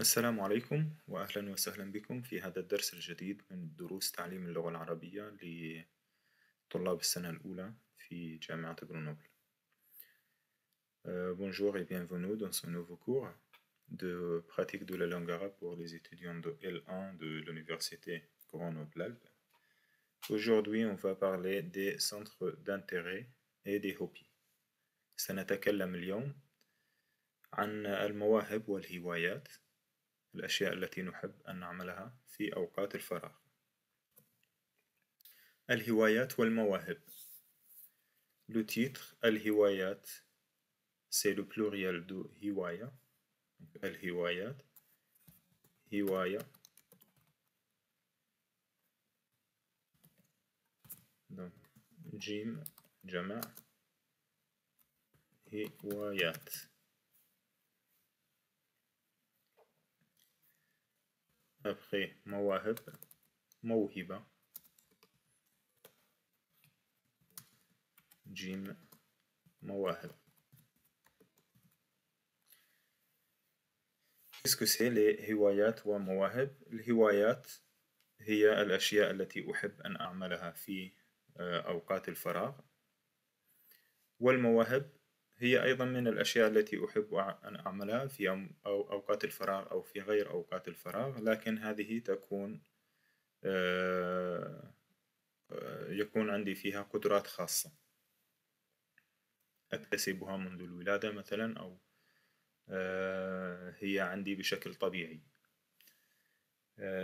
السلام عليكم وأهلا وسهلا بكم في هذا الدرس الجديد من دروس تعليم اللغة العربية لطلاب السنة الأولى في جامعة غرونوبل. Euh, bonjour et bienvenue dans ce nouveau cours de pratique de la langue arabe pour les étudiants de L1 de l'Université Grenoble-Alpes. Aujourd'hui, on va parler des centres d'intérêt et des hobbies. سنتكلم اليوم عن المواهب والهوايات الأشياء التي نحب أن نعملها في أوقات الفراغ. الهوايات والمواهب. Le titre الهوايات c'est le pluriel de هواية الهوايات هواية donc جيم جمع هوايات Après مواهب موهبة. جيم مواهب. C'est les هوايات ومواهب؟ الهوايات هي الأشياء التي أحب أن أعملها في أوقات الفراغ. والمواهب هي أيضا من الأشياء التي أحب أن أعملها في أوقات الفراغ أو في غير أوقات الفراغ لكن هذه تكون يكون عندي فيها قدرات خاصة. أكتسبها منذ الولادة مثلا أو هي عندي بشكل طبيعي.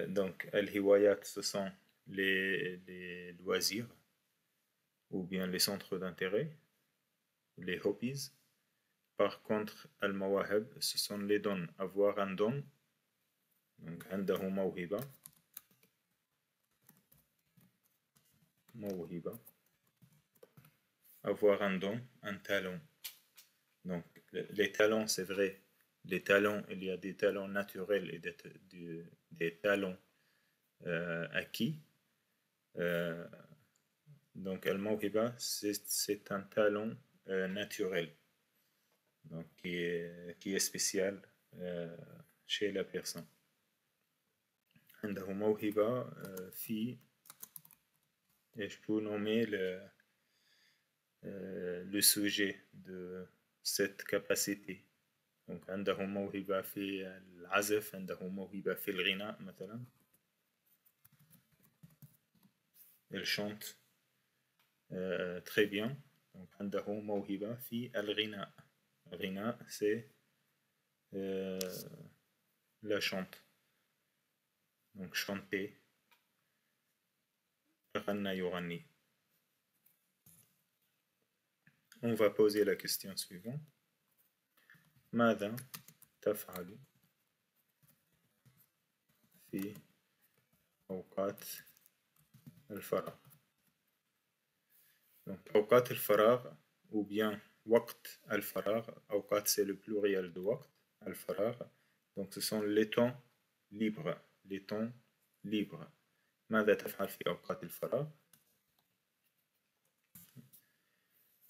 donc الهوايات sont les, les loisirs ou bien les centres d'intérêt. les hobbies. Par contre, al-mawahib, ce sont les dons. Avoir un don, donc عنده موهبة موهبة avoir un don, un talent. Donc, les talents, c'est vrai. Les talents, il y a des talents naturels et des, des, des talents euh, acquis. Euh, donc, al-mawhiba, c'est un talent euh, naturel, donc qui est, qui est spécial euh, chez la personne. عنده موهبة في et je peux nommer le, le sujet de cette capacité donc عنده موهبة في العزف عنده موهبة في الغناء مثلا il chante euh, très bien donc عنده موهبة في الغناء الغناء c'est euh, la chante donc chanter غنى يغني on va poser la question suivante ماذا تفعل في أوقات الفراغ Donc, أوقات الفراغ ou bien وقت الفراغ أوقات c'est le pluriel de وقت الفراغ donc ce sont les temps libres les temps libres ماذا تفعل في أوقات الفراغ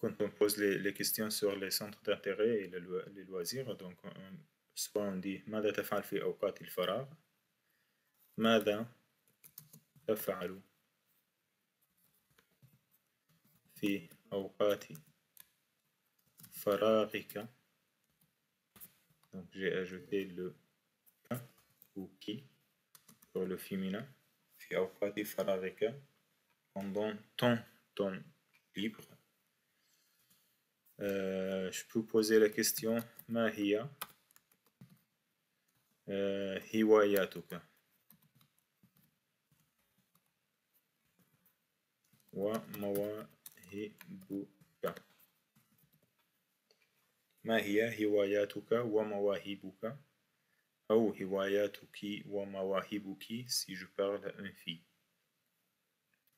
quand on pose les, les questions sur les centres d'intérêt et les loisirs donc on, soit on dit ماذا تفعل في أوقات الفراغ ماذا تفعل في أوقات فراغك donc j'ai ajouté le ou qui pour le féminin في أوقات فراغك pendant ton temps libre euh, je peux poser la question ما هي euh, هواياتك ومواهبك ما هي هواياتك ومواهبك أو هواياتك ومواهبك si je parle un fille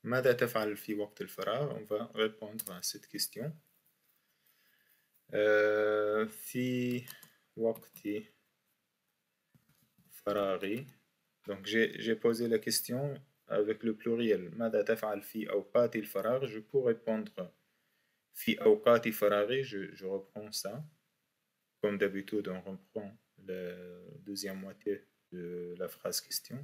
ماذا تفعل في وقت الفراغ on va répondre à cette question euh, في وقت فراغي donc j'ai posé la question avec le pluriel ماذا تفعل في أوقات الفراغ je peux répondre في أوقات فراغي je, je reprends ça comme d'habitude on reprend la deuxième moitié de la phrase question.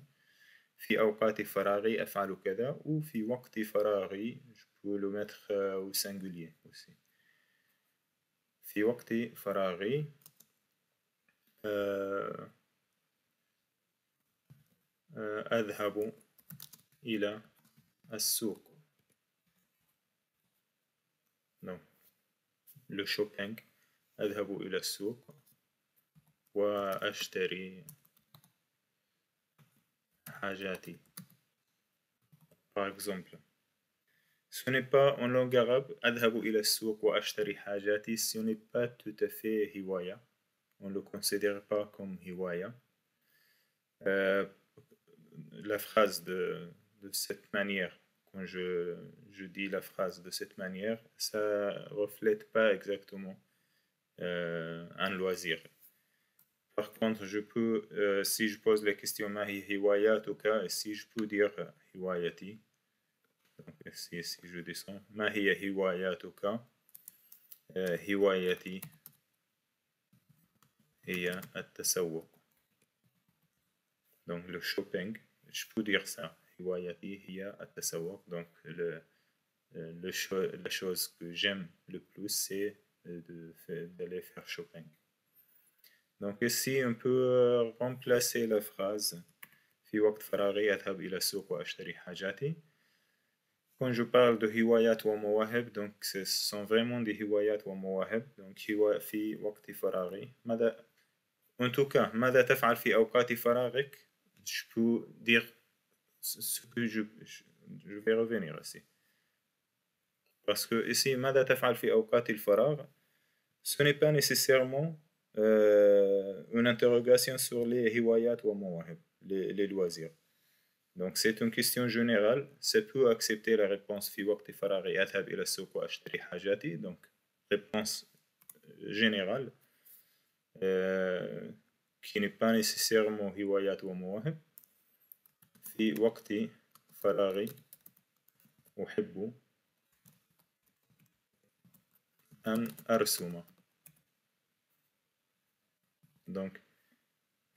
في أوقات فراغي أفعل كذا ou في وقت فراغي je peux le mettre euh, au singulier aussi. في وقت فراغي euh, أذهب إلى السوق. Non. Le shopping. أذهب إلى السوق وأشتري حاجاتي. Par exemple. Ce n'est pas en langue arabe أذهب إلى السوق وأشتري حاجاتي. Ce n'est pas tout à fait hiwaya. On ne le considère pas comme hiwaya. Euh, la phrase de, de cette manière, quand je, je, dis la phrase de cette manière, ça reflète pas exactement euh, un loisir. Par contre, je peux, euh, si je pose la question Mahi hiwayatuka, si je peux dire hiwayati, donc si, si je descends, Mahi hiwayatuka, euh, hiwayati, hiya. Donc le shopping, je peux dire ça Donc le, le la chose que j'aime le plus, c'est d'aller faire shopping. Donc ici, on peut remplacer la phrase Quand je parle de hiwayat wa mawahib, donc ce sont vraiment des hiwayat wa mawahib. Donc في وقت فراغي. En tout cas, ماذا تفعل في أوقات فراغك? je peux dire ce que je, je, vais revenir ici. Parce que ici, ماذا تفعل في أوقات الفراغ ce n'est pas nécessairement euh, une interrogation sur les hiwayat ou mawahib, les, les loisirs. Donc c'est une question générale, ça peut accepter la réponse في وقت فراغي أذهب إلى السوق وأشتري حاجاتي, donc réponse générale. Euh, qui n'est pas nécessairement هوايات ومواهب في وقت فراغي أحب أن أرسم. دونك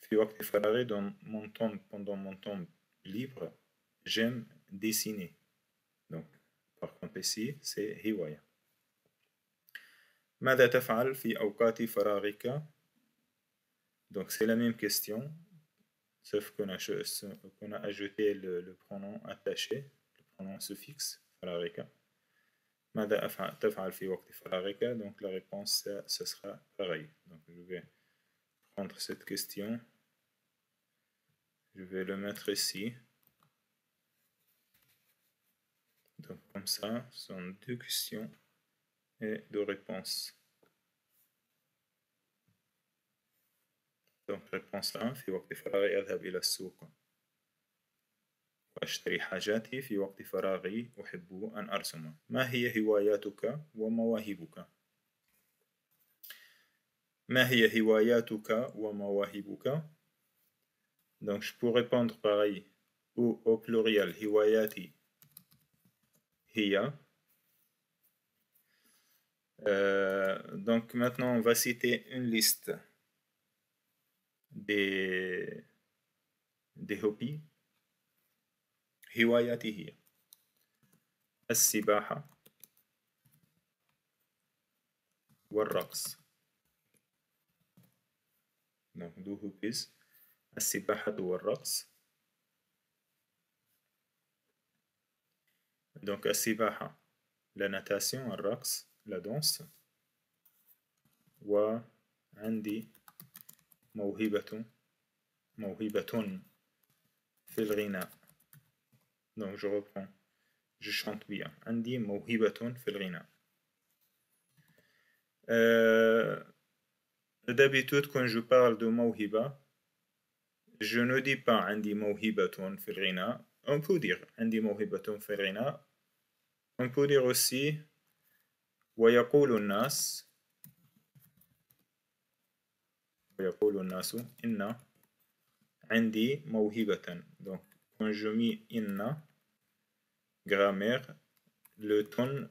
في وقت فراغي دون مون طون بوندون مون طون ليبر جيم ديسيني دونك باغ كونت سي سي هواية ماذا تفعل في أوقات فراغك؟ دونك سي لا ميم كيستيون sauf qu'on a, ajouté le, le, pronom attaché, le pronom suffixe, fararika. Donc la réponse, ce sera pareil. Donc je vais prendre cette question, je vais le mettre ici. Donc comme ça, ce sont deux questions et deux réponses. Réponse 1 في وقت فراغي أذهب إلى السوق. وأشتري حاجاتي في وقت فراغي أحب أن أرسم ما هي هواياتك ومواهبك؟ ما هي هواياتك ومواهبك؟ Donc je peux répondre pareil ou au pluriel. هواياتي هي. Euh, donc maintenant on va citer une liste. de, de هوبي هواياتي هي السباحة والرقص دو هوبيز السباحة والرقص دونك السباحة لا ناتاسيون الرقص لا دونس وعندي موهبة موهبة في الغناء دونك جو ريبون جو شانت بيان عندي موهبة في الغناء أه دابيتود كون جو بارل دو موهبة جو نو دي با عندي موهبة في الغناء اون بو دير عندي موهبة في الغناء اون بو دير اوسي ويقول الناس ويقول الناس إن عندي موهبة je mets إن le ton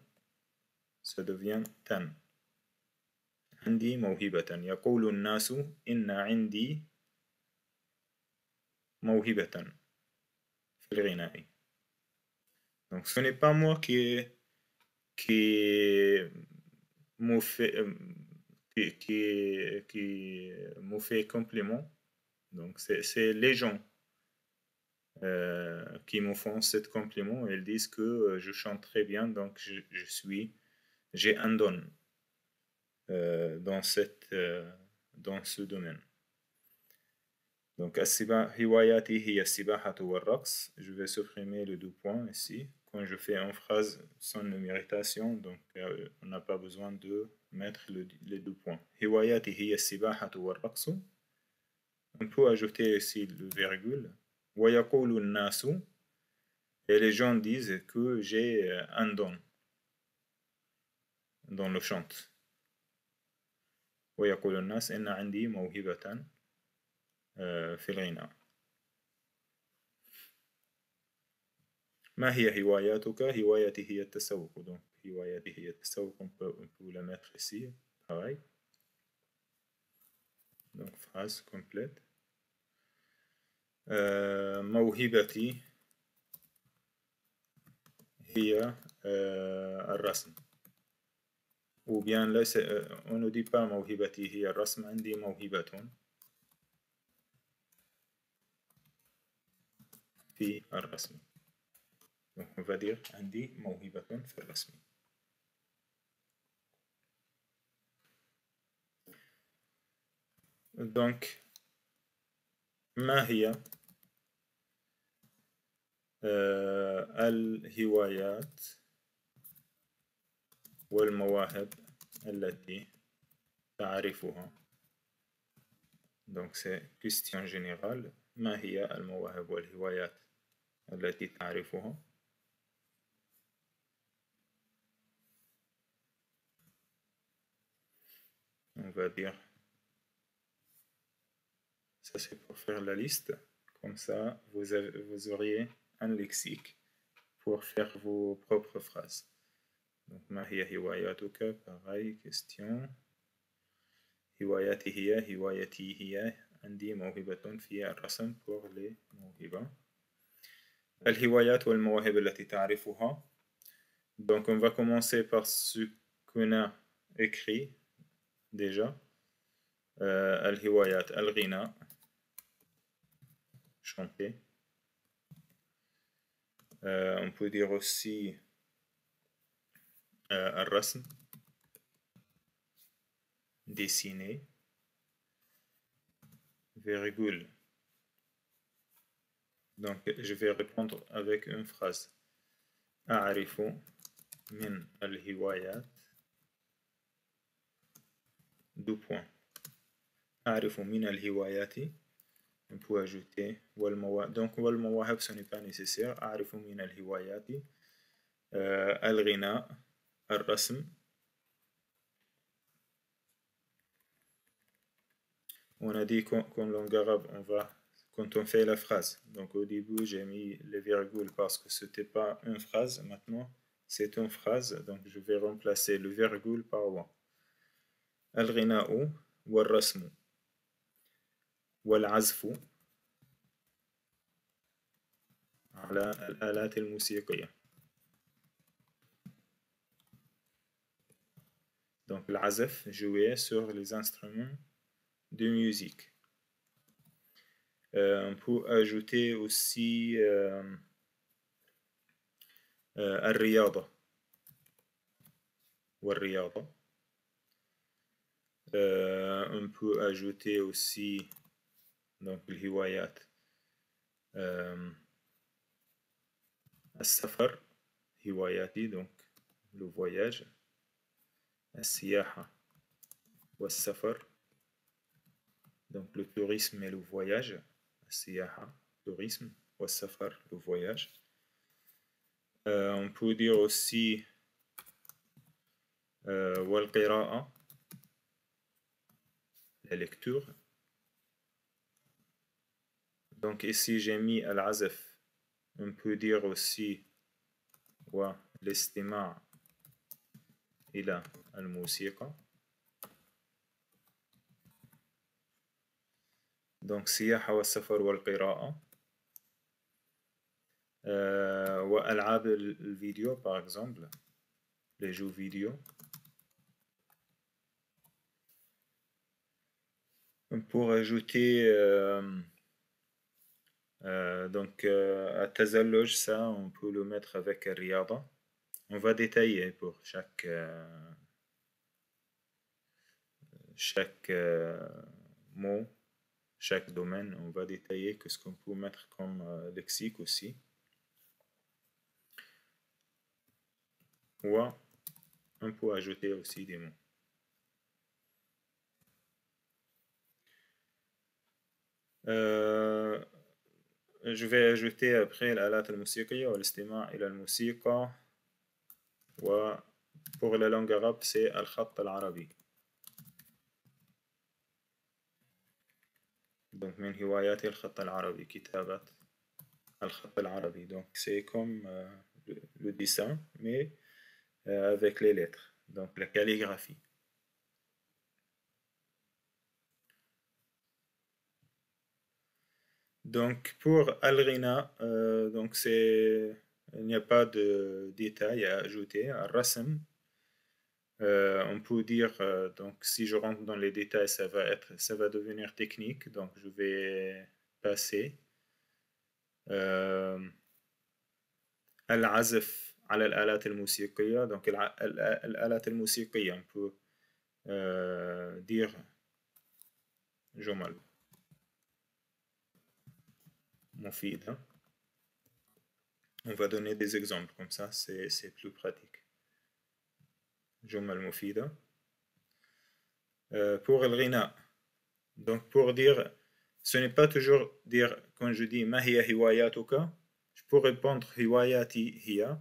ça devient tan عندي موهبة يقول الناس إن عندي موهبة في الغناء Donc ce n'est pas moi qui qui me fait qui, qui, me fait compliment. Donc c'est les gens euh, qui me font ce compliment. Ils disent que je chante très bien, donc je, suis j'ai un don euh, dans cette euh, dans ce domaine. Donc, je vais supprimer le deux points ici. Quand je fais une phrase sans numérisation, donc euh, on n'a pas besoin de ما يدخل دو بوان هواياتي هي السباحة والرقص. On peut ajouter ici le virgule. ويقول الناس et les gens disent que j'ai euh, un don. Dans le chant. ويقول الناس إن عندي موهبة euh, في الغناء. ما هي هواياتك؟ هوايتي هي التسوق. دونك هوايه اللي هي التسوق اون بو لا ميتر سي دونك فراس كومبليت موهبتي هي الرسم و بيان ليس اون دي با موهبتي هي الرسم عندي موهبة في الرسم دونك عندي موهبة في الرسم donc ما هي؟ آه الهوايات والمواهب التي تعرفها. Donc c'est question générale. ما هي المواهب والهوايات التي تعرفها؟ On va dire ça c'est pour faire la liste comme ça vous, avez, vous auriez un lexique pour faire vos propres phrases donc ما هي هواياتك pareil question هواياتي هي هوايتي هي عندي موهبة في الرسم pour les موهبة الهوايات والمواهب التي تعرفها donc on va commencer par ce qu'on a écrit déjà euh, الهوايات الغناء chanter euh, on peut dire aussi euh, الرسم dessiner virgule donc, je vais répondre avec une phrase. أعرف من الهوايات deux points. أعرف من الهوايات on peut ajouter والمواهب donc والمواهب ce n'est pas nécessaire أعرف من الهوايات euh, الغناء الرسم on a dit qu'en langue arabe on va quand on fait la phrase. Donc au début, j'ai mis les virgules parce que ce n'était pas une phrase. Maintenant, c'est une phrase. Donc je vais remplacer le virgule par wa. Al-ghina'u wal-rasmu wal-azfu على الآلات الموسيقية. Donc l'azf jouer sur les instruments de musique. Euh, on peut ajouter aussi euh, euh, الرياضة والرياضة euh, on peut ajouter aussi دونك الهوايات السفر هواياتي دونك لو فواياج السياحة والسفر. دونك لو توريسم و لو فواياج السياحة توريسم والسفر لو فواياج أه، on peut dire aussi أه، والقراءة la lecture. Donc ici, j'ai mis al-azaf. On peut dire aussi wa l'istima' ila al-musiqa. Donc siyaha wa safar wa al-qira'a. Euh, wa al-ab al-video par exemple. Les jeux vidéo. On peut rajouter... Euh, euh, donc à Tazaloj ça on peut le mettre avec Riyada on va détailler pour chaque chaque mot chaque domaine, on va détailler ce qu'on peut mettre comme euh, lexique aussi. Ou on peut ajouter aussi des mots. Euh, je vais ajouter après la al musiqiya ou l'estima et la musiqa. Pour la langue arabe, c'est al-khat al-arabi. Donc, من هواياتي الخط العربي كتابة الخط العربي donc c'est comme euh, le, le, dessin mais euh, avec les lettres donc la calligraphie donc pour Al-Rina euh, donc c'est il n'y a pas de détails à ajouter Al-Rasm Euh, on peut dire, euh, donc si je rentre dans les détails, ça va, être, ça va devenir technique, donc je vais passer. العزف على الآلات الموسيقية donc الآلات الموسيقية on peut euh, dire جمل مفيدة on va donner des exemples comme ça c'est plus pratique جمل مفيدة euh, pour le rina donc pour dire ce n'est pas toujours dire quand je dis ما هي هواياتك je peux répondre هواياتي هي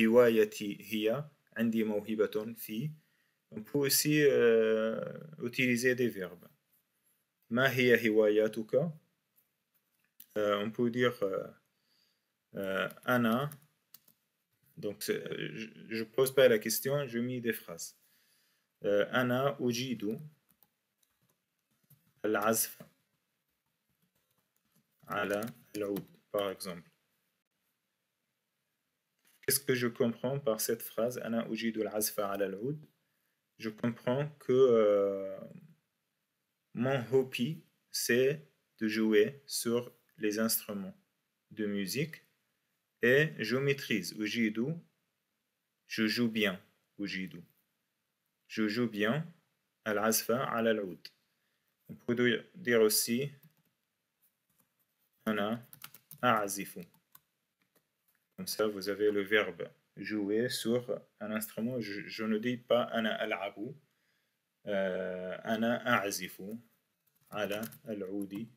هوايتي هي عندي موهبة في on peut aussi euh, utiliser des verbes ما هي هواياتك euh, euh, on peut dire euh, euh, Anna. Donc, je ne pose pas la question, je mets des phrases. Anna ujidu al-azf ala al par exemple. Qu'est-ce que je comprends par cette phrase Ana ujidu al-azfa al-oud Je comprends que mon hobby, c'est de jouer sur les instruments de musique et je maîtrise Ujidu, je joue bien Ujidu. Je joue bien Al-Azfa al-Oud. On peut dire aussi Ana A'azifu. Comme ça, vous avez le verbe jouer sur un instrument. Je, ne dis pas Ana al-Abu. Euh, ana A'azifu ala al-Oudi.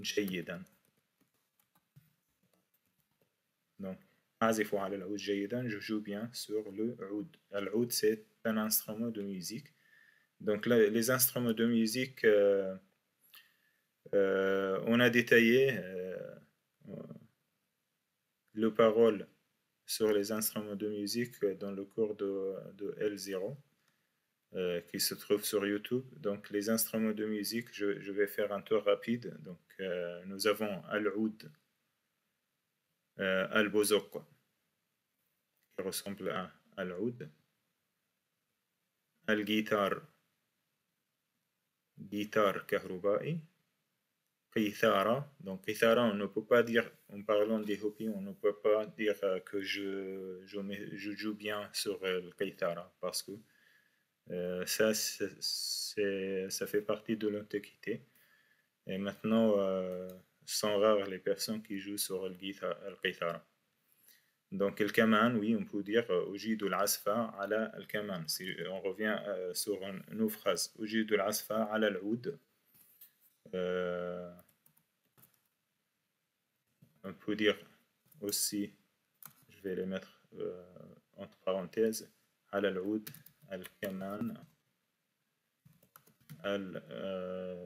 جيدا Donc, je joue bien sur le oud. L'oud, c'est un instrument de musique. Donc, là, les instruments de musique, euh, euh, on a détaillé euh, le parole sur les instruments de musique dans le cours de, de L0 Euh, qui se trouve sur YouTube. Donc, les instruments de musique, je, vais faire un tour rapide. Donc, euh, nous avons Al-Oud, euh, Al-Bozok, qui ressemble à Al-Oud, Al-Guitar, Guitar Kahrubai, Kithara. Donc, Kithara, on ne peut pas dire, en parlant des hopis, on ne peut pas dire que je, je, joue bien sur le Kithara parce que euh, ça ça fait partie de l'antiquité et maintenant euh, sont rares les personnes qui jouent sur le guitare. Donc, le kaman, oui, on peut dire Ujid al-asfa ala al-kaman. Si on revient euh, sur une autre phrase, Ujid al-asfa ala al-oud. Euh, on peut dire aussi, je vais les mettre euh, entre parenthèses, ala al-oud, al-kaman, al-guitare.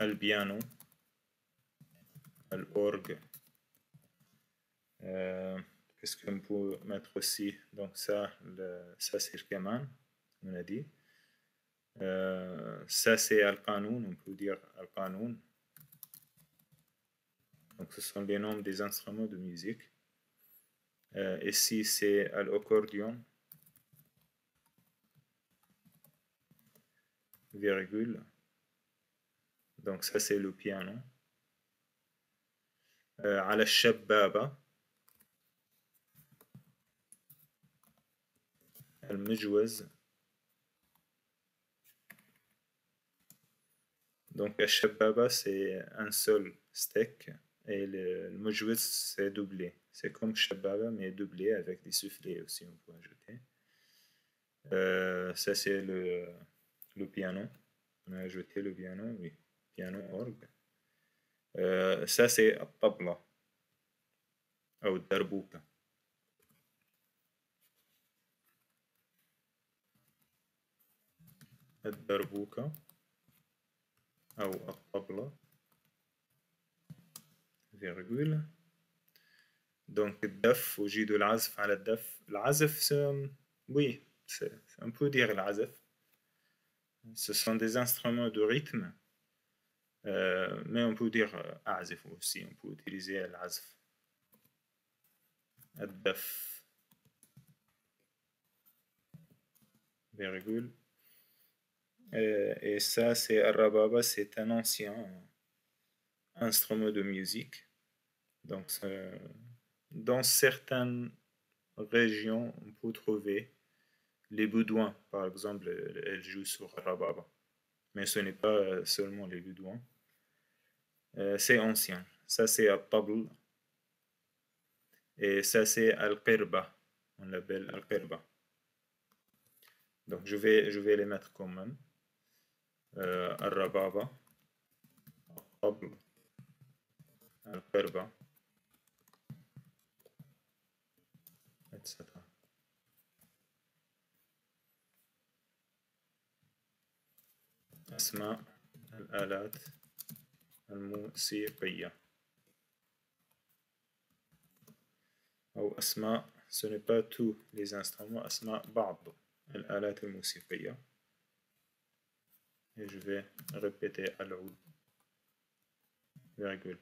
البيانو الأورج qu'est-ce qu'on peut mettre aussi Donc ça, ça c'est le kaman, on a dit. Euh, ça c'est al-qanoun, on peut dire al-qanoun. Donc ce sont les noms des instruments de musique. Euh, ici c'est al-accordion. Virgule. Donc ça c'est le piano. Euh, al-shababa. Al-mujwaz. Donc, Shababa, c'est un seul steak et le, le c'est doublé. C'est comme Shababa, mais doublé avec des soufflets aussi, on peut ajouter. Euh, ça, c'est le, le piano. On a ajouté le piano, oui. Piano, orgue. Euh, ça, c'est Tabla. Ou Darbouka. الدربوكة أو الطبلة فيرغول دونك الدف وجيد العزف على الدف العزف oui c'est on peut dire العزف ce sont des instruments de rythme euh, mais on peut dire أعزف aussi on peut utiliser العزف الدف virgule Euh, et ça, c'est Arababa, c'est un ancien instrument de musique. Donc, dans certaines régions, on peut trouver les Boudouins, par exemple, elles jouent sur Rababa. Mais ce n'est pas seulement les Boudouins. Euh, c'est ancien. Ça, c'est à Tabl. Et ça, c'est Al-Qirba. On l'appelle Al-Qirba. Donc, je vais, je vais les mettre quand même. Euh, Al-Rababa. Al-Qirba. أسماء الآلات الموسيقية. أو أسماء ce n'est pas أسماء بعض الآلات الموسيقية. Et je العود virgule.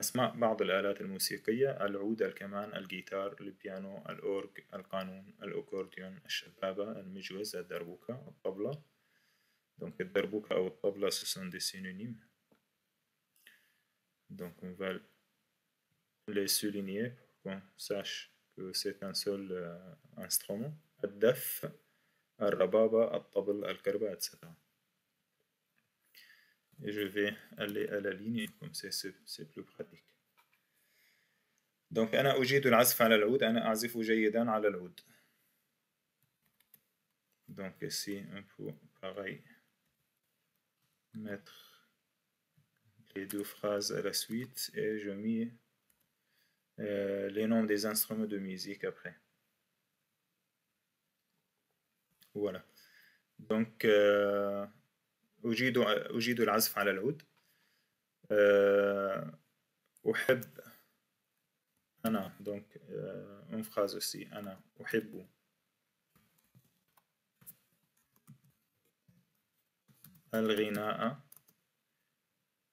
أسماء بعض الآلات الموسيقية. العود الكمان الجيتار البيانو الأورج القانون الأكورديون الشبابة المجوز الدربوكة الطبلة. donc الدربوكة أو الطبلة ce sont des synonymes donc on va les souligner pour qu'on sache que c'est un seul euh, instrument الدف الربابة الطبل الكربة etc et je vais aller à la ligne comme c'est plus pratique donc أنا أجيد العزف على العود أنا أعزف جيدا على العود donc ici on peut pareil mettre les deux phrases à la suite et je mets euh, les noms des instruments de musique après voilà donc euh, أجيد أجيد العزف على العود أحب أنا دونك اون فراز aussi أنا أحب الغناء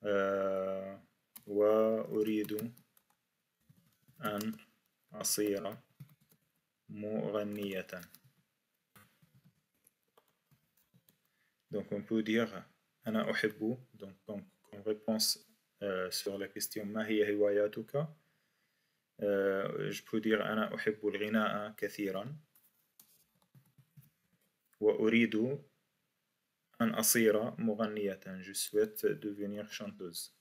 آه، وأريد أن أصير مغنية. Donc on peut أنا أحب donc comme réponse euh, sur la question ما هي هواياتك؟ آه، جو peux dire أنا أحب الغناء كثيرا. وأريد an asira mughanniyatan, je souhaite devenir chanteuse.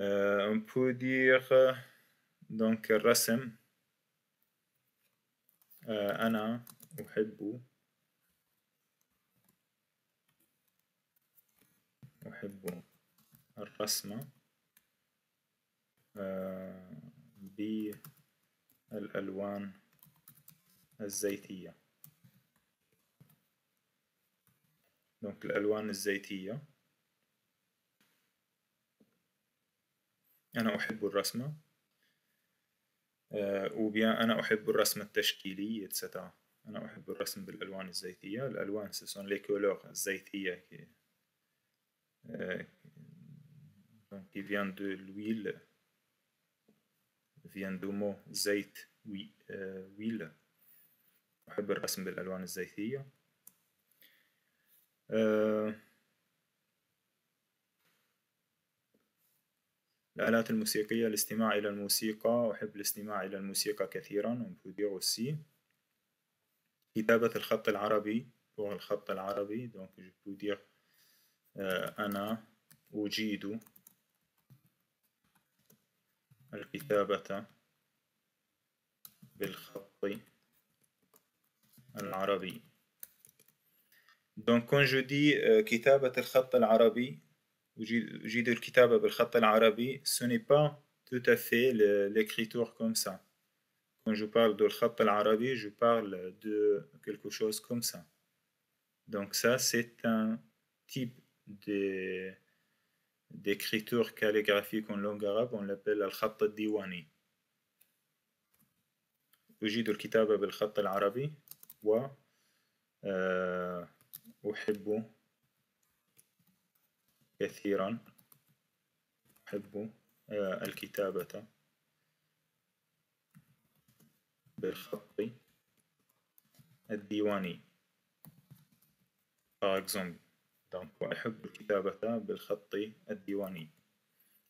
Euh, on peut dire donc rasm Ana uhibbu أحب الرسم بالألوان الزيتية دونك الألوان الزيتية. أنا أحب الرسمة. آه، وبيا أنا أحب الرسم التشكيلي اتسيتا أنا أحب الرسم بالألوان الزيتية. الألوان سيسون لي كولور الزيتية كي دونك كي فيان دو لويل فيان دو مو زيت وي ويل أحب الرسم بالألوان الزيتية. الآلات الموسيقية الاستماع إلى الموسيقى. أحب الاستماع إلى الموسيقى كثيرا. كتابة الخط العربي pour الخط العربي. Donc je peux dire أنا أجيد الكتابة بالخط العربي. donc quand je dis كتابة الخط العربي أجيد الكتابة بالخط العربي ce n'est pas tout à fait l'écriture comme ça quand je parle de الخط العربي je parle de quelque chose comme ça donc ça c'est un type d'écriture calligraphique en langue arabe on l'appelle الخط الديواني أجيد الكتابة بالخط العربي و أحب كثيرا أحب الكتابة بالخط الديواني. Donc أحب الكتابة بالخط الديواني.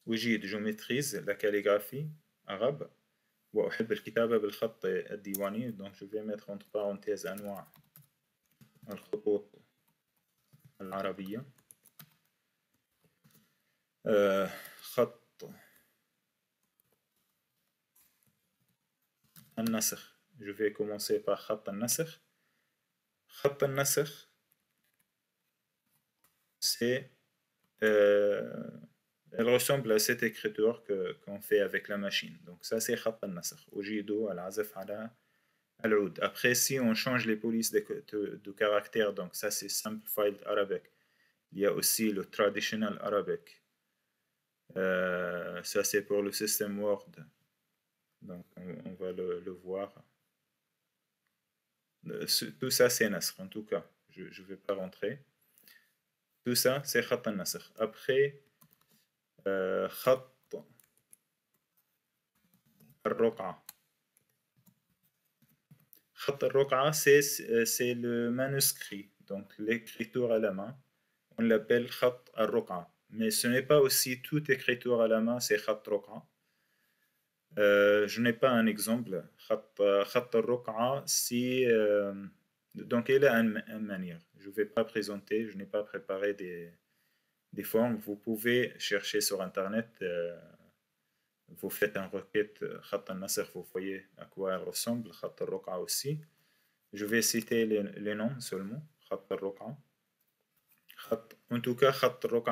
أجيد je maîtrise la calligraphie arabe وأحب الكتابة بالخط الديواني. Vais mettre entre parenthèses أنواع الخطوط. العربية خط النسخ je vais commencer par خط النسخ خط النسخ c'est euh, elle ressemble à cette écriture que qu'on fait avec la machine donc ça c'est خط النسخ أجيد العزف على à la route. Après, si on change les polices de, caractère, donc ça c'est Simplified Arabic. Il y a aussi le Traditional Arabic. Euh, ça c'est pour le système Word. Donc on, va le, voir. Euh, tout ça c'est Nasr en tout cas. Je ne vais pas rentrer. Tout ça c'est Khat Nasr. Après, euh, Khat al Al-Ruqa, c'est le manuscrit, donc l'écriture à la main. On l'appelle Khat al-Ruqa mais ce n'est pas aussi toute écriture à la main, c'est khat euh, je n'ai pas un exemple. Khat si. Euh, donc, il a une, manière. Je ne vais pas présenter, je n'ai pas préparé des, des formes. Vous pouvez chercher sur Internet. Euh, vous faites une requête al-Nasr, vous voyez à quoi elle ressemble. Aussi. Je vais citer les, noms seulement. En tout cas,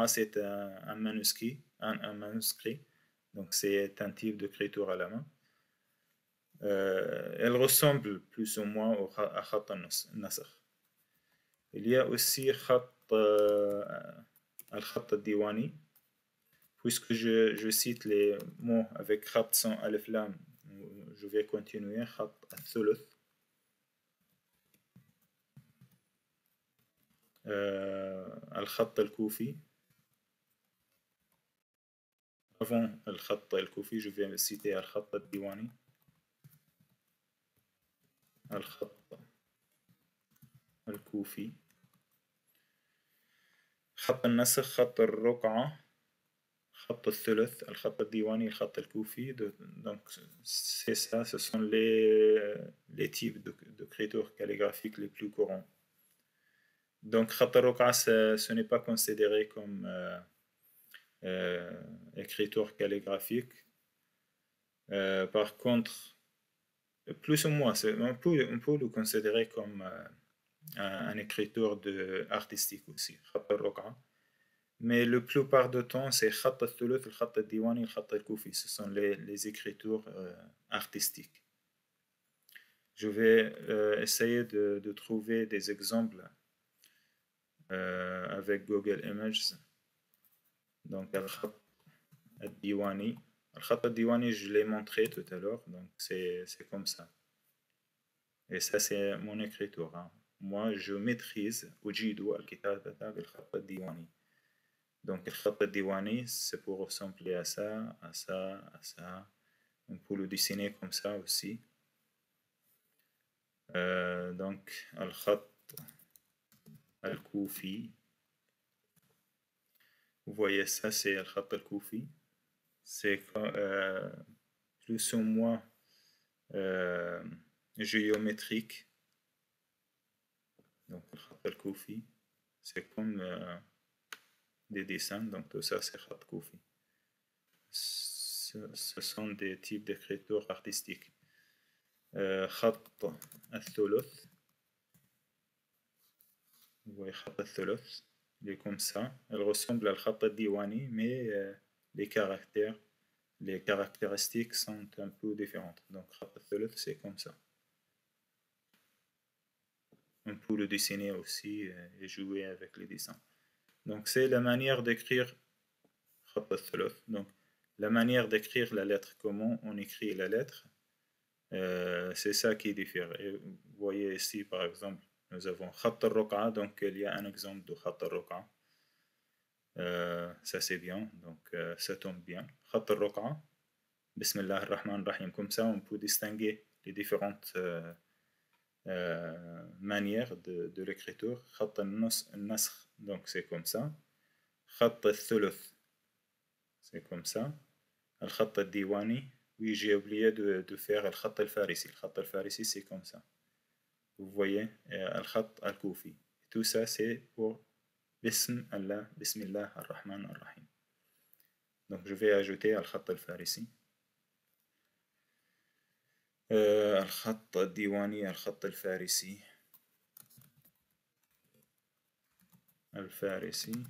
c'est un, manuscrit, un, manuscrit. Donc, c'est un type d'écriture à la main. Euh, elle ressemble plus ou moins au, à Khat al-Nasr. Il y a aussi Khat euh, al-Diwani puisque je, je, cite les mots avec Khabt sans Aleph je vais continuer Khabt Atholoth. Euh, Al-Khatt al-Koufi. Avant Al-Khatt al-Koufi, je vais citer Al-Khatt al-Diwani. Al-Khatt al-Koufi. Khatt al-Nasr, al-Ruk'a. خط الثلث الخط الديواني الخط الكوفي donc c'est ça ce sont les les types d'écriture calligraphique les plus courants Donc, Khataroka, ce n'est pas considéré comme euh, euh, écriture calligraphique. Euh, par contre, plus ou moins, on peut, on peut le considérer comme un, un, écriture de, artistique aussi, Khataroka. mais la plupart du temps, c'est Khat al-Thuluth, le Khat al-Diwani, le Khat al-Kufi. Ce sont les, écritures artistiques. Je vais essayer de, de trouver des exemples avec Google Images donc Al-Khat al-Diwani, je l'ai montré tout à l'heure, donc c'est comme ça. Et ça, c'est mon écriture. Hein. Moi, je maîtrise Ujidu al-Kitabata bil-Khat al-Diwani. Donc, le Khat al-Diwani, c'est pour ressembler à ça, à ça, à ça. On peut le dessiner comme ça aussi. Euh, donc, al-Khat al-Koufi. Vous voyez ça, c'est al-Khat al-Koufi. C'est euh, plus ou moins euh, géométrique. Donc, le Khat al-Koufi, c'est comme des dessins. Donc, tout ça, c'est Khat Koufi. Ce, sont des types d'écriture artistique. Euh, Khat al-Thuluth. Vous voyez Khat al-Thuluth. Il est comme ça. Elle ressemble à Khat al-Diwani, mais euh, les caractères, les caractéristiques sont un peu différentes. Donc, Khat al-Thuluth, c'est comme ça. On peut le dessiner aussi euh, et jouer avec les dessins. Donc c'est la manière d'écrire donc la manière d'écrire la lettre, comment on écrit la lettre, euh, c'est ça qui diffère. Et vous voyez ici par exemple, nous avons donc il y a un exemple de euh, ça c'est bien, donc euh, ça tombe bien. Bismillah ar-Rahman ar-Rahim, comme ça on peut distinguer les différentes manière de, de l'écriture. Khat al-Nasr, donc c'est comme ça. Khat al-Thuluth, c'est comme ça. Al-Khat al-Diwani, oui, j'ai oublié de, de faire Al-Khat al-Farisi. Al-Khat al-Farisi, c'est comme ça. Vous voyez, Al-Khat al-Koufi. Tout ça, c'est pour Bism Allah, Bismillah ar-Rahman ar-Rahim. Donc je vais ajouter Al-Khat al-Farisi. الخط الديواني الخط الفارسي الفارسي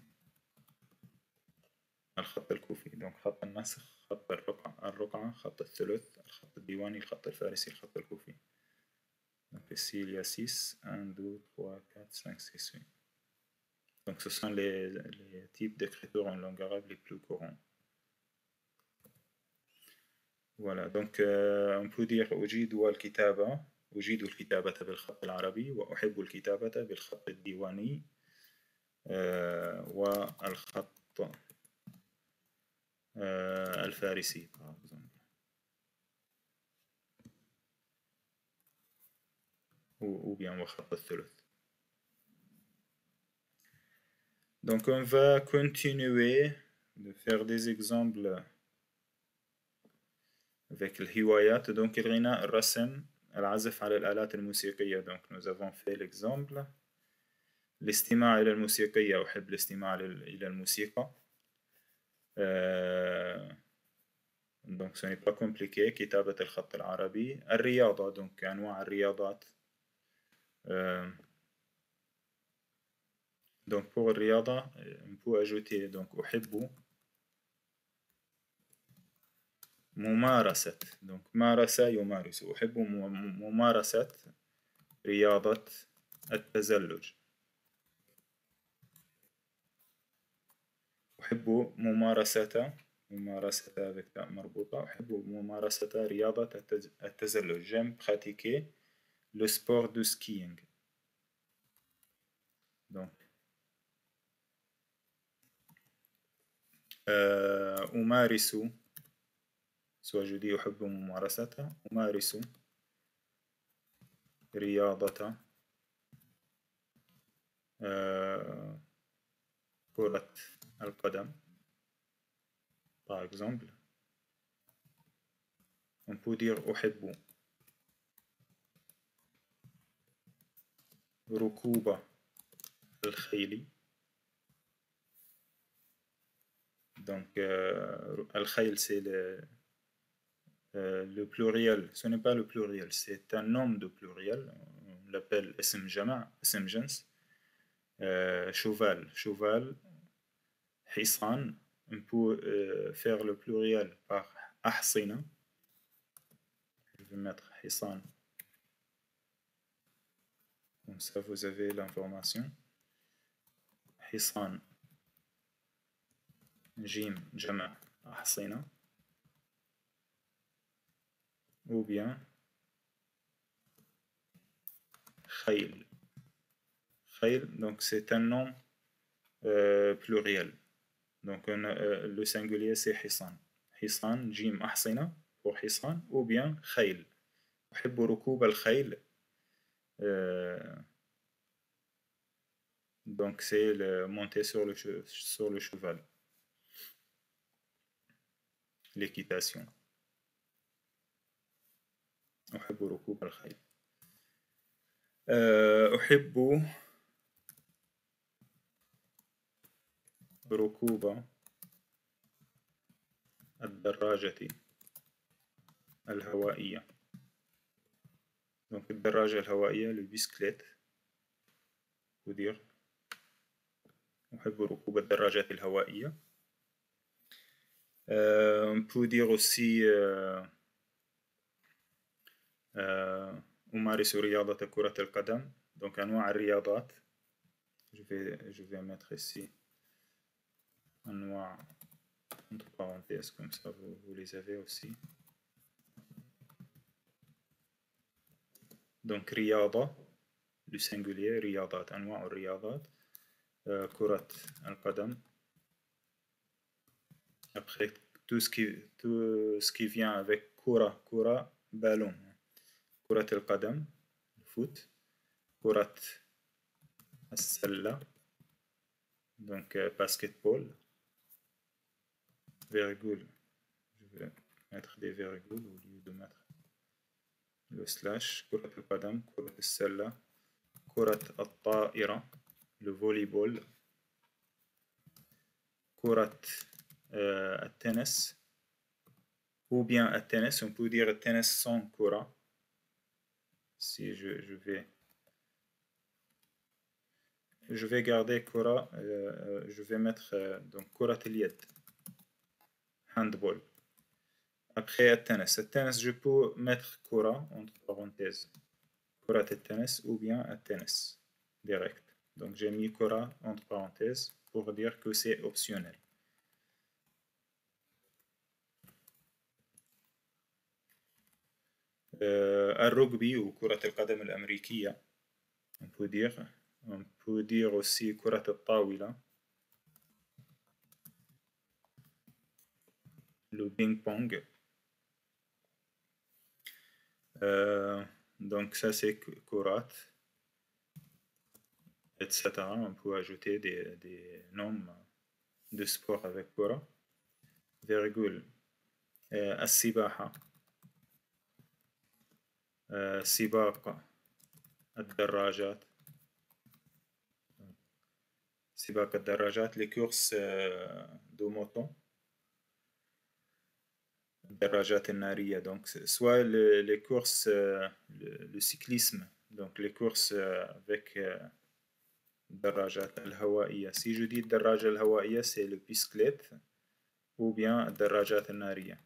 الخط الكوفي دونك خط النسخ خط الرقعة الرقعة خط الثلث الخط الديواني الخط الفارسي الخط الكوفي Donc ici il y a 6, 1, 2, 3, 4, 5, 6, 8. Donc ce sont les, les types d'écriture. Voilà, donc euh, on peut أجيد الكتابة أجيد الكتابة بالخط العربي وأحب الكتابة بالخط الديواني euh, والخط euh, الفارسي ou bien وخط الثلث. Donc on va continuer de faire des exemples avec الهوايات donc الغناء الرسم العزف على الآلات الموسيقية. Donc nous avons fait l'exemple. الاستماع إلى الموسيقية أحب الاستماع إلى الموسيقى ce n'est pas compliqué. كتابة الخط العربي الرياضة donc أنواع الرياضات donc pour الرياضة on peut ajouter donc أحب ممارسة. دونك مارس يمارس. أحب ممارسة رياضة التزلج. أحب ممارسة ممارسة avec مربوطة. أحب ممارسة رياضة التزلج. J'aime pratiquer le sport de skiing. donc أمارس سواء جدي أحب ممارستها أمارس رياضة آه، كرة القدم par exemple. On peut dire أحب. ركوب الخيل. Donc euh, الخيل c'est le Euh, le pluriel, ce n'est pas le pluriel, c'est un nombre de pluriel, on l'appelle اسم جمع, اسم جنس. Euh, cheval, cheval, حصان, on peut euh, faire le pluriel par أحصنة. Je vais mettre حصان. Comme ça, vous avez l'information. حصان جيم جمع أحصنة ou bien khayl. Khayl, donc c'est un nom euh, pluriel. Donc euh, le singulier c'est hisan. Hisan, jim ahsina pour hisan, ou bien khayl. أحب ركوب الخيل. Euh, donc c'est le monter sur le, sur le cheval. L'équitation. أحب ركوب الخيل. أحب ركوب الدراجة الهوائية. Donc الدراجة الهوائية. Faut dire أحب ركوب الدراجات الهوائية. Euh, on peut dire aussi euh, أمارس رياضة كرة القدم donc أنواع الرياضات je vais, je vais mettre ici أنواع entre parenthèses comme ça vous, vous les avez aussi donc رياضة le singulier رياضات أنواع الرياضات كرة القدم après tout ce qui, tout ce qui vient avec كرة كرة ballon كرة القدم الفوت كرة السلة donc basketball virgule je vais mettre des virgules au lieu de mettre le slash كرة القدم كرة السلة كرة الطائرة le volleyball كرة التنس ou bien le tennis, on peut dire le tennis sans كرة si je, vais je vais garder Cora euh, euh, je vais mettre euh, donc handball. Après tennis, tennis je peux mettre Cora entre parenthèses, Kura tennis ou bien tennis direct. Donc j'ai mis Cora entre parenthèses pour dire que c'est optionnel. الرugby ou كرة القدم الأمريكية on peut dire on peut dire aussi كرة الطاولة le ping pong euh, donc ça c'est كرات etc on peut ajouter des, des noms de sport avec كرة virgule السباحة سباق الدراجات. سباق الدراجات لكورس دو موتون الدراجات النارية دونك سواء لي كورس لو سيكليسم دونك لي كورس افيك الدراجات الهوائية. سي جودي الدراجة الهوائية سي لو بيسكليت أو بيان الدراجات النارية.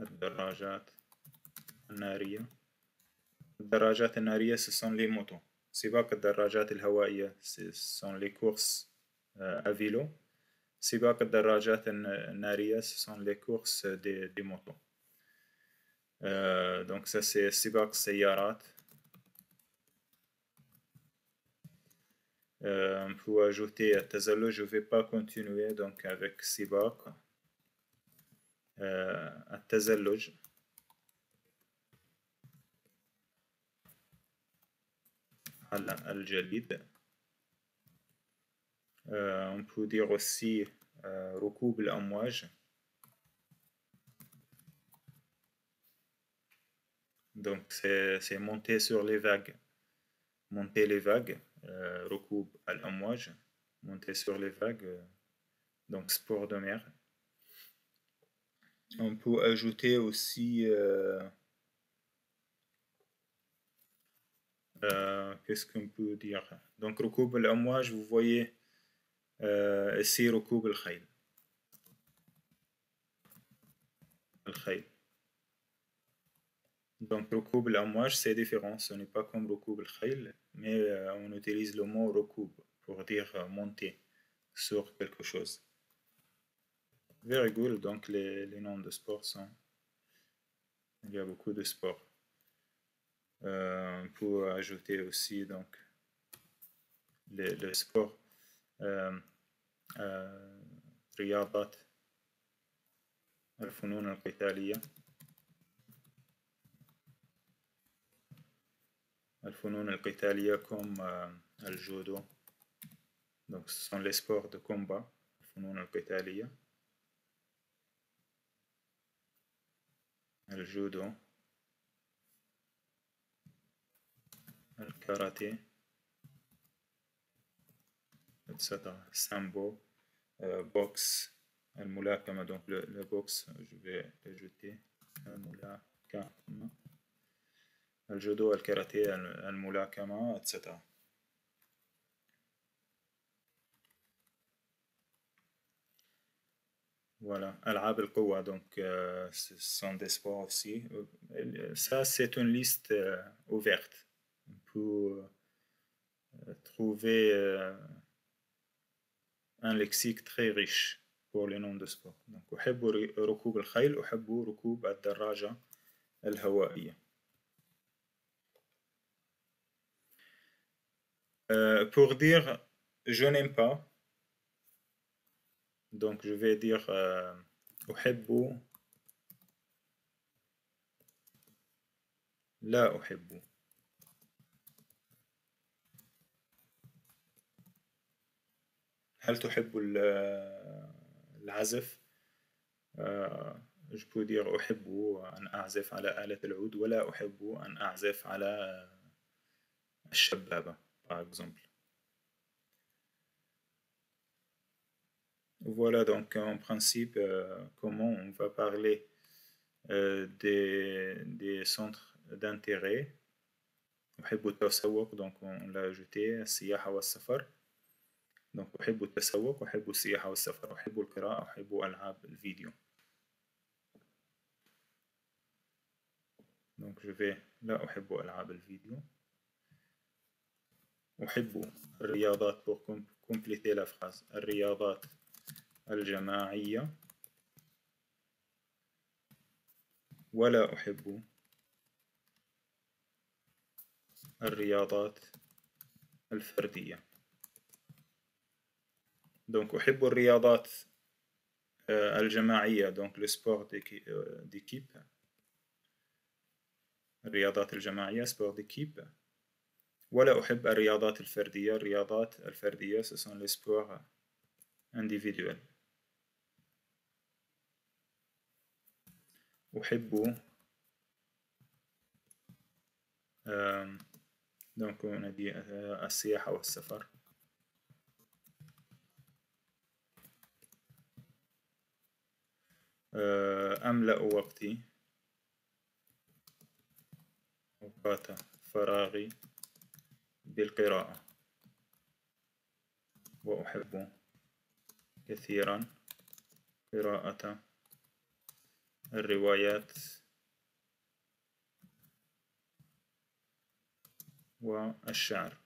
الدراجات النارية الدراجات النارية سيسون لي موتو سباق الدراجات الهوائية سيسون لي كورس أفيلو سباق الدراجات النارية سيسون لي كورس دي, دي موتو دونك سا سي سباق السيارات Seyarat. Euh, pour ajouter à Tazalo, je ne vais pas continuer donc avec Sibak. Euh, à الجليد euh, on peut dire aussi euh, ركوب الأمواج donc c'est monter sur les vagues monter les vagues euh, ركوب الأمواج monter sur les vagues donc sport de mer on peut ajouter aussi euh, Euh, qu'est-ce qu'on peut dire? Donc, Rukub al-Amwaj, vous voyez euh, ici Rukub al-Khayl. Al-Khayl. Donc, Rukub al-Amwaj, c'est différent. Ce n'est pas comme Rukub al-Khayl, mais euh, on utilise le mot Rukub pour dire monter sur quelque chose. Very good. Donc, les, les noms de sport sont. Il y a beaucoup de sports pour ajouter aussi donc le, sport رياضات الفنون القتالية الفنون القتالية comme الجودو donc ce sont les sports de combat الفنون القتالية الجودو karaté, etc. Hein. Sambo, euh, boxe, al-mulakama, donc le, le, boxe, je vais le jeter, al-mulakama, al-judo, hein. al-karaté, al-mulakama, hein, etc. Voilà, Alab al donc euh, ce sont des sports aussi. Euh, ça, c'est une liste euh, ouverte pour euh, trouver euh, un lexique très riche pour les noms de sport. Donc, أحب ركوب الخيل أحب ركوب الدراجة الهوائية. Euh, pour dire je n'aime pas, donc je vais dire euh, أحب لا أحب هل تحب العزف؟ je peux dire أحب أن أعزف على آلة العود ولا أحب أن أعزف على الشبابة par exemple. Voilà donc en principe euh, comment on va parler euh, des, des centres d'intérêt. أحب التسوق donc on l'a ajouté السياحة والسفر. Donc أحب التسوق أحب السياحة والسفر أحب القراءة أحب ألعاب الفيديو. Je vais لا أحب ألعاب الفيديو. أحب الرياضات pour compléter la phrase الرياضات الجماعية ولا أحب الرياضات الفردية دونك أحب الرياضات الجماعية دونك لو سبور ديكيب الرياضات الجماعية سبور ديكيب ولا أحب الرياضات الفردية الرياضات الفردية sont les sports individuels. أحب دونك dit السياحة والسفر. أملأ وقتي. أوقات فراغي بالقراءة. وأحب كثيرا قراءة الروايات والشعر.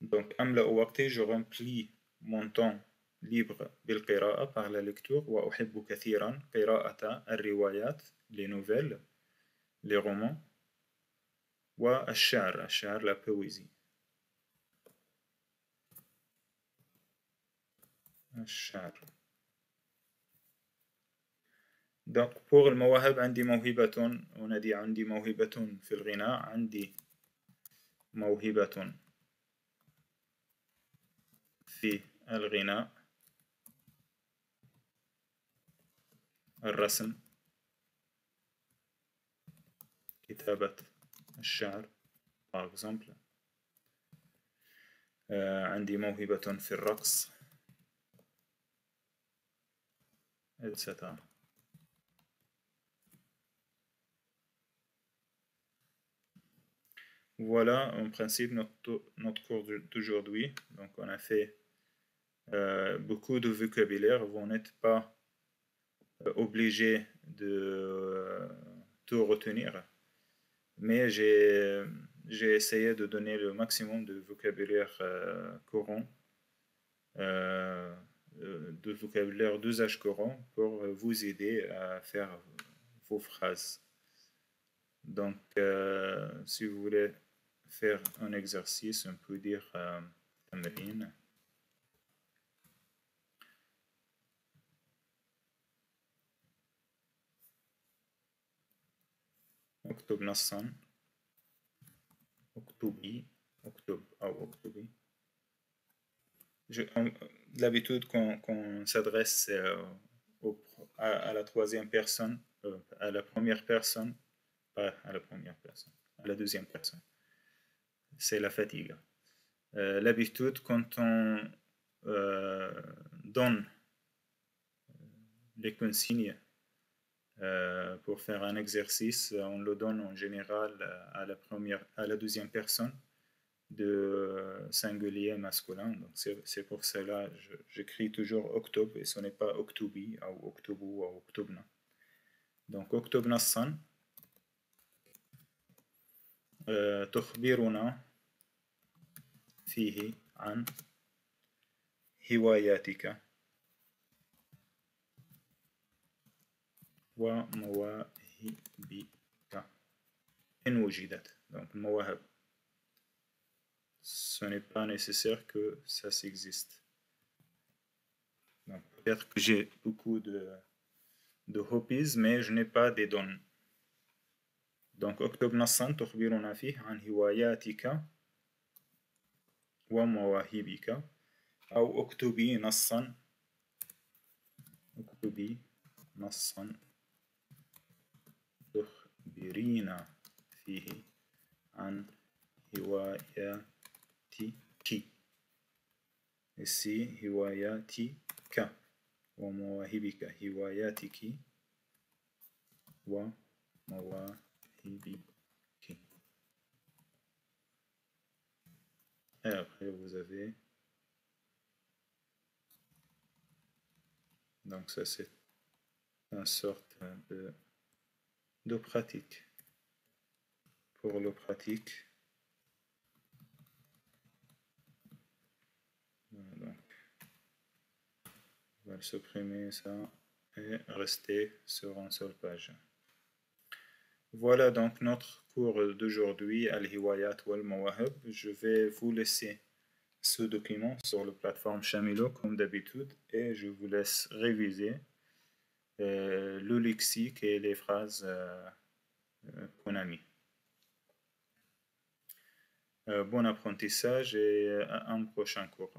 Donc, أملأ وقتي, je remplis mon temps بالقراءة par la lecture وأحب كثيرا قراءة الروايات les nouvelles les romans والشعر الشعر la poésie. الشعر. Donc pour المواهب عندي موهبة. ونادي عندي موهبة في الغناء. عندي موهبة في الغناء. الرسم كتابة الشعر par exemple عندي موهبة في الرقص etc. Voilà en principe notre, notre cours d'aujourd'hui. Donc on a fait euh, beaucoup de vocabulaire. Vous n'êtes pas euh, obligé de euh, tout retenir. Mais j'ai essayé de donner le maximum de vocabulaire courant, de vocabulaire d'usage courant pour vous aider à faire vos phrases. Donc, euh, si vous voulez faire un exercice, on peut dire اكتب نصا اكتبي اكتب او اكتبي D'habitude, qu'on qu s'adresse euh, à, à, la troisième personne, euh, à la première personne, pas à la première personne, à la deuxième personne, c'est la fatigue. Euh, L'habitude, quand on euh, donne les consignes euh, pour faire un exercice, on le donne en général à la, première, à la deuxième personne de singulier masculin. Donc c'est pour cela que j'écris toujours octobre et ce n'est pas octobi ou octobu ou octobna. Donc octobre nassan. تخبرنا فيه عن هواياتك ومواهبك إن وجدت donc مواهب ce n'est pas nécessaire que ça s'existe donc peut-être que j'ai beaucoup de de hobbies mais je n'ai pas des dons donc اكتب نصا تخبرنا فيه عن هواياتك ومواهبك أو اكتبي نصا اكتبي نصا تخبرينا فيه عن هواياتك ici هواياتك ومواهبك هواياتك ومواهبك Et après, vous avez... Donc ça, c'est une sorte de, de pratique. Pour le pratique, donc, on va supprimer ça et rester sur une seule page. Voilà donc notre cours d'aujourd'hui, Al-Hiwayat wal Mawahib. Je vais vous laisser ce document sur la plateforme Shamilo comme d'habitude et je vous laisse réviser euh, le lexique et les phrases euh, euh, qu'on a mis. bon apprentissage et à un prochain cours.